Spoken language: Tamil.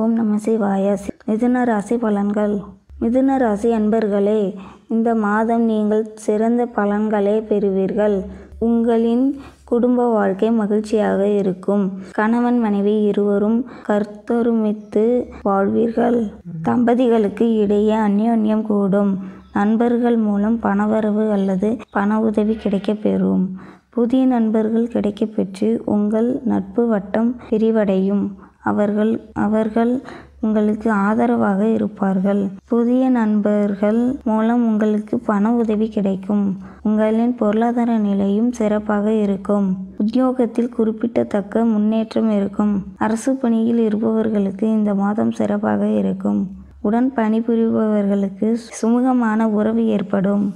ஓம் நமசிவாய மிதுன ராசி பலன்கள். மிதுன ராசி அன்பர்களே இந்த மாதம் நீங்கள் சிறந்த பலன்களை பெறுவீர்கள். உங்களின் குடும்ப வாழ்க்கை மகிழ்ச்சியாக இருக்கும். கணவன் மனைவி இருவரும் கர்த்தருமித்து வாழ்வீர்கள். தம்பதிகளுக்கு இடையே அந்யோன்யம் கூடும். நண்பர்கள் மூலம் பணவரவு அல்லது பண உதவி கிடைக்கப் பெறும். புதிய நண்பர்கள் கிடைக்கப்பெற்று உங்கள் நட்பு வட்டம் விரிவடையும். அவர்கள் அவர்கள் உங்களுக்கு ஆதரவாக இருப்பார்கள். புதிய நண்பர்கள் மூலம் உங்களுக்கு பண உதவி கிடைக்கும். உங்களின் பொருளாதார நிலையும் சிறப்பாக இருக்கும். உத்தியோகத்தில் குறிப்பிடத்தக்க முன்னேற்றம் இருக்கும். அரசு பணியில் இருப்பவர்களுக்கு இந்த மாதம் சிறப்பாக இருக்கும். உடன் பணிபுரிபவர்களுக்கு சுமூகமான உறவு ஏற்படும்.